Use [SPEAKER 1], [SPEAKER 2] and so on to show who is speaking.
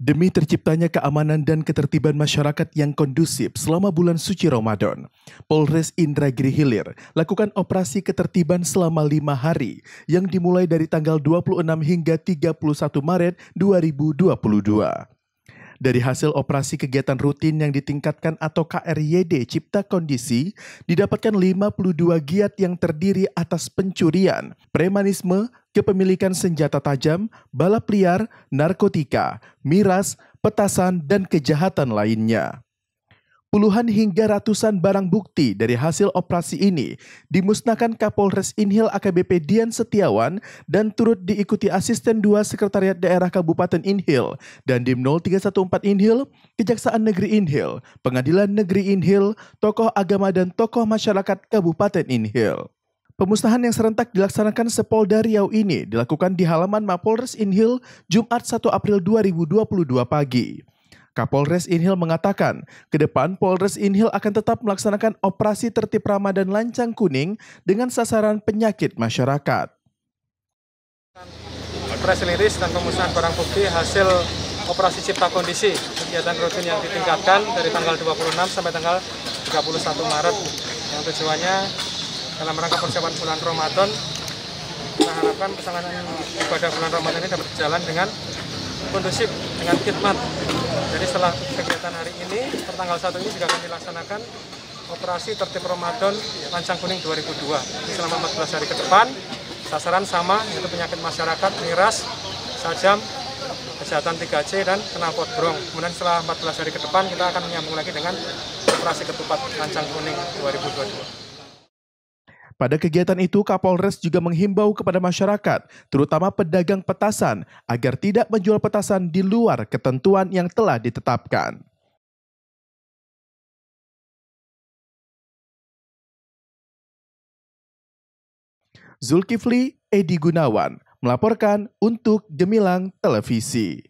[SPEAKER 1] Demi terciptanya keamanan dan ketertiban masyarakat yang kondusif selama bulan suci Ramadan, Polres Indragiri Hilir lakukan operasi ketertiban selama lima hari yang dimulai dari tanggal 26 hingga 31 Maret 2022. Dari hasil operasi kegiatan rutin yang ditingkatkan atau KRYD Cipta Kondisi, didapatkan 52 giat yang terdiri atas pencurian, premanisme, kepemilikan senjata tajam, balap liar, narkotika, miras, petasan, dan kejahatan lainnya. Puluhan hingga ratusan barang bukti dari hasil operasi ini dimusnahkan Kapolres Inhil AKBP Dian Setiawan dan turut diikuti Asisten 2 Sekretariat Daerah Kabupaten Inhil dan Dim 0314 Inhil, Kejaksaan Negeri Inhil, Pengadilan Negeri Inhil, tokoh agama dan tokoh masyarakat Kabupaten Inhil. Pemusnahan yang serentak dilaksanakan Sepolda Riau ini dilakukan di halaman Mapolres Inhil Jumat 1 April 2022 pagi. Kapolres Inhil mengatakan, ke depan Polres Inhil akan tetap melaksanakan operasi tertib Ramadan lancang kuning dengan sasaran penyakit masyarakat.
[SPEAKER 2] Press release dan pemusnahan barang bukti hasil operasi cipta kondisi kegiatan rutin yang ditingkatkan dari tanggal 26 sampai tanggal 31 Maret yang tujuannya dalam rangka persiapan bulan Ramadan kita harapkan pelaksanaan ibadah bulan Ramadan ini dapat berjalan dengan kondusif dengan khidmat. Jadi setelah kegiatan hari ini, pertanggal 1 ini juga akan dilaksanakan operasi tertib Ramadan Lancang Kuning 2002. Selama 14 hari ke depan, sasaran sama, yaitu penyakit masyarakat, miras, sajam, kesehatan 3C, dan knalpot brong. Kemudian setelah 14 hari ke depan, kita akan menyambung lagi dengan operasi ketupat Lancang Kuning 2022.
[SPEAKER 1] Pada kegiatan itu, Kapolres juga menghimbau kepada masyarakat, terutama pedagang petasan, agar tidak menjual petasan di luar ketentuan yang telah ditetapkan. Zulkifli Edi Gunawan melaporkan untuk Gemilang Televisi.